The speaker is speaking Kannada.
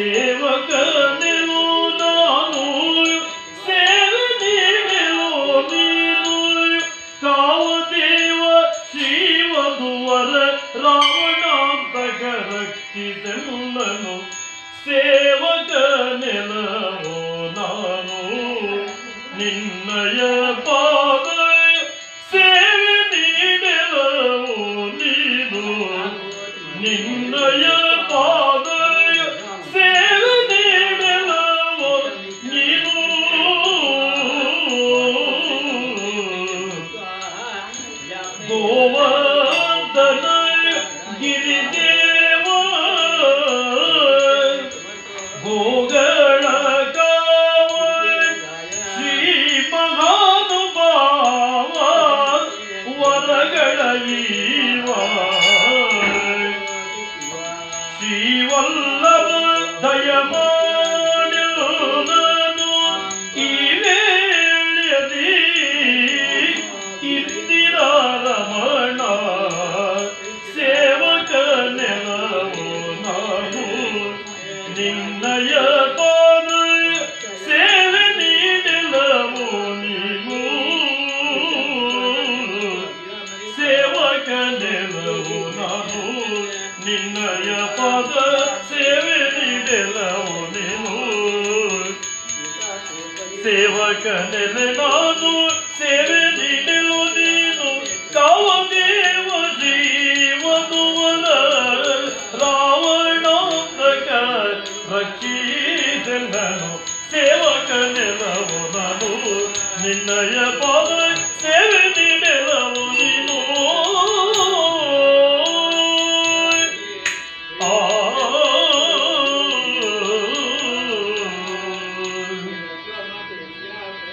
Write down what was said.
ಸೇವಕನಿಲು ನಾನು ಸೇವೆ ನೀಡಲೋ ನೀನು ಕಾವದೇವ ಶ್ರೀವಧುವರ ರಾವಣಾಂತಕ ರಕ್ಷಿಸೆಲ್ಲನು ಸೇವಕನೆಲವೋ ನಾನು ನಿನ್ನಯ ಪಾದ ಗೋವರ್ಧನ ಗಿರಿದೇವ ಗೋಗಳ ಶ್ರೀ ಮಹಾನುಭಾವ ವರಗಳ ಈವ ಶ್ರೀವಲ್ಲಭ ದಯಮಾಡು ನಿನ್ನಯ ಪಾದ ಸೇವೆ ನೀಡಲವು ನೀನು ಸೇವಕ ನೆಲವು ನಾನು? ನಿನ್ನಯ ಪದ ಸೇವೆ ನೀಡಲವು ನೀನು ಸೇವಕ ನೆಲೆ ನಾನು ಸೇವೆ ನೀಡಲು ನೀನು? ಕಾವದೇವ ಹಕ್ಕೀದೆನ್ನನು ಸೇವಕನೆಲ್ಲವೋ ನಾನು ನಿನ್ನಯ ಪಾದ ಸೇವೆ